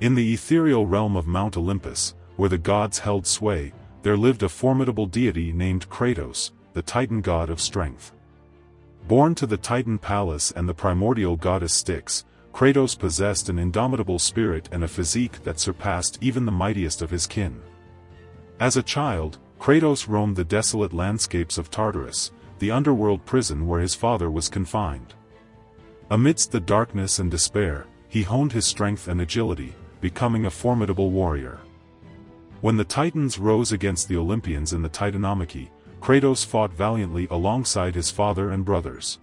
In the ethereal realm of Mount Olympus, where the gods held sway, there lived a formidable deity named Kratos, the Titan god of strength. Born to the Titan Pallas and the primordial goddess Styx, Kratos possessed an indomitable spirit and a physique that surpassed even the mightiest of his kin. As a child, Kratos roamed the desolate landscapes of Tartarus, the underworld prison where his father was confined. Amidst the darkness and despair, he honed his strength and agility, becoming a formidable warrior. When the Titans rose against the Olympians in the Titanomachy, Kratos fought valiantly alongside his father and brothers.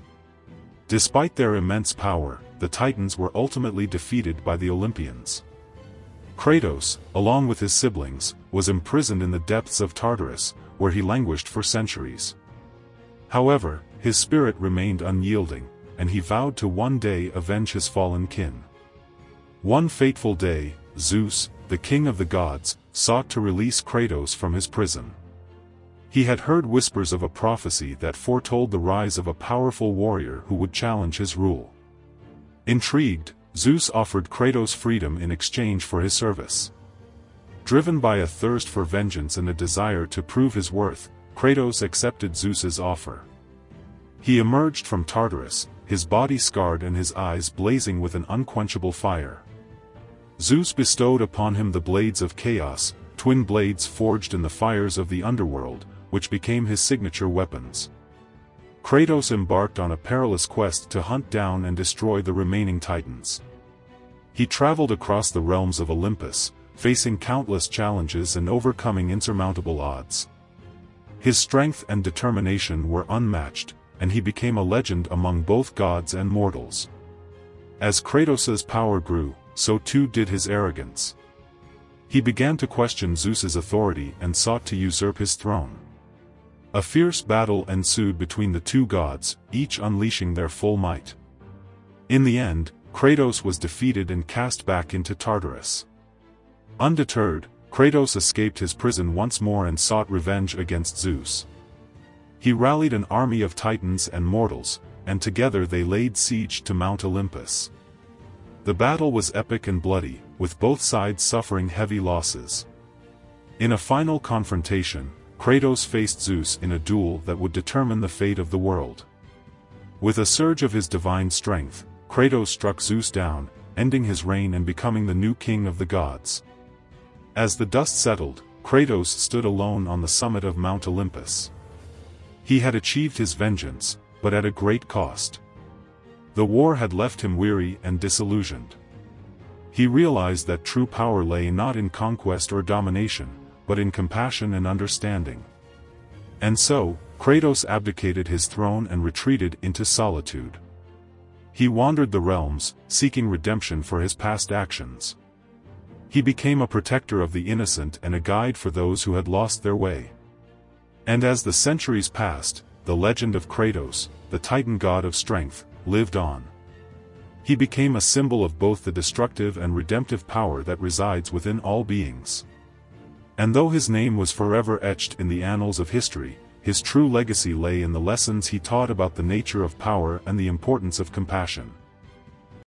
Despite their immense power, the Titans were ultimately defeated by the Olympians. Kratos, along with his siblings, was imprisoned in the depths of Tartarus, where he languished for centuries. However, his spirit remained unyielding, and he vowed to one day avenge his fallen kin. One fateful day, Zeus, the king of the gods, sought to release Kratos from his prison. He had heard whispers of a prophecy that foretold the rise of a powerful warrior who would challenge his rule. Intrigued, Zeus offered Kratos freedom in exchange for his service. Driven by a thirst for vengeance and a desire to prove his worth, Kratos accepted Zeus's offer. He emerged from Tartarus, his body scarred and his eyes blazing with an unquenchable fire. Zeus bestowed upon him the blades of chaos, twin blades forged in the fires of the underworld, which became his signature weapons. Kratos embarked on a perilous quest to hunt down and destroy the remaining titans. He traveled across the realms of Olympus, facing countless challenges and overcoming insurmountable odds. His strength and determination were unmatched, and he became a legend among both gods and mortals. As Kratos's power grew, so too did his arrogance. He began to question Zeus's authority and sought to usurp his throne. A fierce battle ensued between the two gods, each unleashing their full might. In the end, Kratos was defeated and cast back into Tartarus. Undeterred, Kratos escaped his prison once more and sought revenge against Zeus. He rallied an army of titans and mortals, and together they laid siege to Mount Olympus. The battle was epic and bloody, with both sides suffering heavy losses. In a final confrontation, Kratos faced Zeus in a duel that would determine the fate of the world. With a surge of his divine strength, Kratos struck Zeus down, ending his reign and becoming the new king of the gods. As the dust settled, Kratos stood alone on the summit of Mount Olympus. He had achieved his vengeance, but at a great cost. The war had left him weary and disillusioned. He realized that true power lay not in conquest or domination, but in compassion and understanding. And so, Kratos abdicated his throne and retreated into solitude. He wandered the realms, seeking redemption for his past actions. He became a protector of the innocent and a guide for those who had lost their way. And as the centuries passed, the legend of Kratos, the titan god of strength, lived on. He became a symbol of both the destructive and redemptive power that resides within all beings. And though his name was forever etched in the annals of history, his true legacy lay in the lessons he taught about the nature of power and the importance of compassion.